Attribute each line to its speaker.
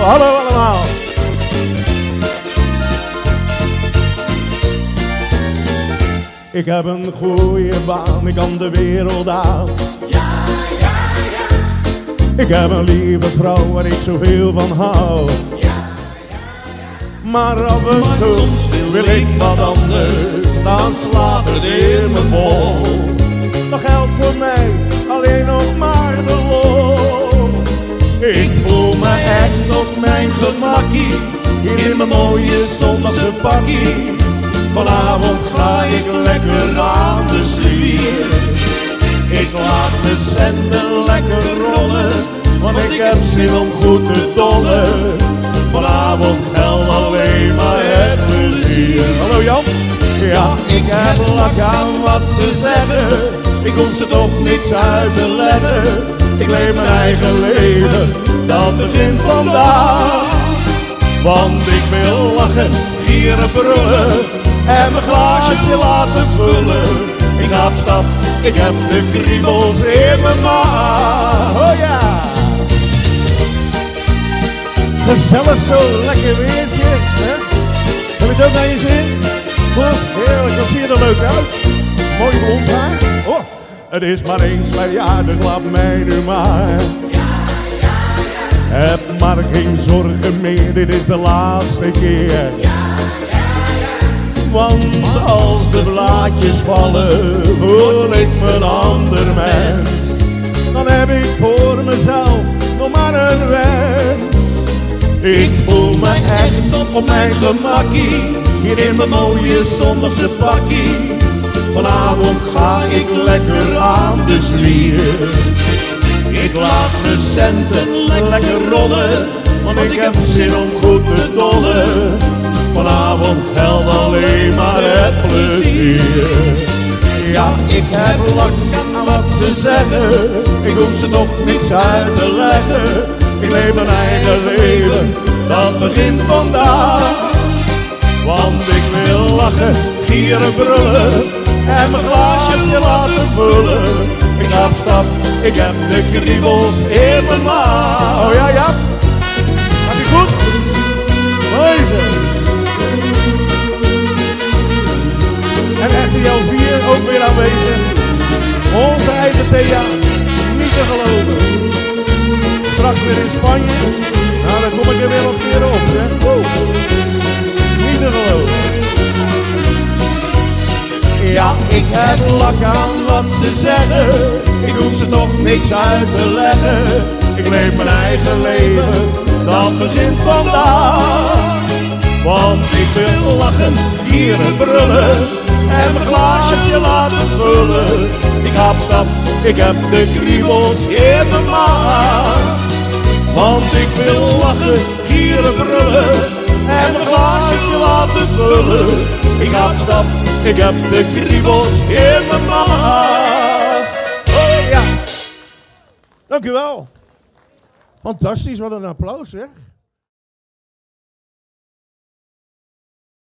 Speaker 1: hallo allemaal. Ik heb een goede baan, ik kan de wereld aan. Ja, ja, ja. Ik heb een lieve vrouw waar ik zoveel van hou. Ja, ja, ja. Maar af en toe wil ik wat anders, dan slaat het in mijn bol. Vanavond ga ik lekker aan de zwier. Ik laat de centen lekker rollen, want ik heb zin om goed te dollen. Vanavond geldt alleen maar het plezier. Hallo Jan. Ja, ik heb lak aan wat ze zeggen. Ik hoef ze toch niks uit te leggen. Ik leef mijn eigen leven, dat begint vandaag. Want ik wil lachen, gieren brullen en mijn glaasje laten vullen. Ik ga op stap, ik heb de kriebels in mijn maag. Oh ja! Gezellig zo, lekker weertje. Hè? Heb je het ook naar je zin? Goed, heerlijk, dat zie je er leuk uit. Mooi blond haar. Oh, het is maar eens per jaar, dus laat mij nu maar. Heb maar geen zorgen meer, dit is de laatste keer. Want als de blaadjes vallen, voel ik een ander mens. Dan heb ik voor mezelf nog maar een wens. Ik voel me echt op mijn gemakkie, hier in mijn mooie zondagse pakkie. Vanavond ga ik lekker aan de zwier. Ik laat de centen lekker rollen, want ik heb zin om goed te dollen. Ja, ik heb lak aan wat ze zeggen, ik hoef ze toch niks uit te leggen. Ik leef mijn eigen leven, dat begint vandaag. Want ik wil lachen, gieren, brullen en mijn glaasje laten vullen. Ik ga stap, ik heb de kriebels in mijn maag. Oh ja, ja. Gaat ie goed? Mooi Thea, niet te geloven. Straks weer in Spanje. Nou, dan kom ik er weer wat keer op, hè. Niet te geloven. Ja, ik heb lak aan wat ze zeggen. Ik hoef ze toch niks uit te leggen. Ik leef mijn eigen leven, dat begint vandaag. Want ik wil lachen, gieren, brullen en mijn glaasje laten vullen. Ik ga op stap, ik heb de kriebels in mijn maag. Want ik wil lachen, gieren, brullen en mijn glaasje laten vullen. Ik ga op stap, ik heb de kriebels in mijn maag. Oh ja. Dank u wel. Fantastisch, wat een applaus zeg.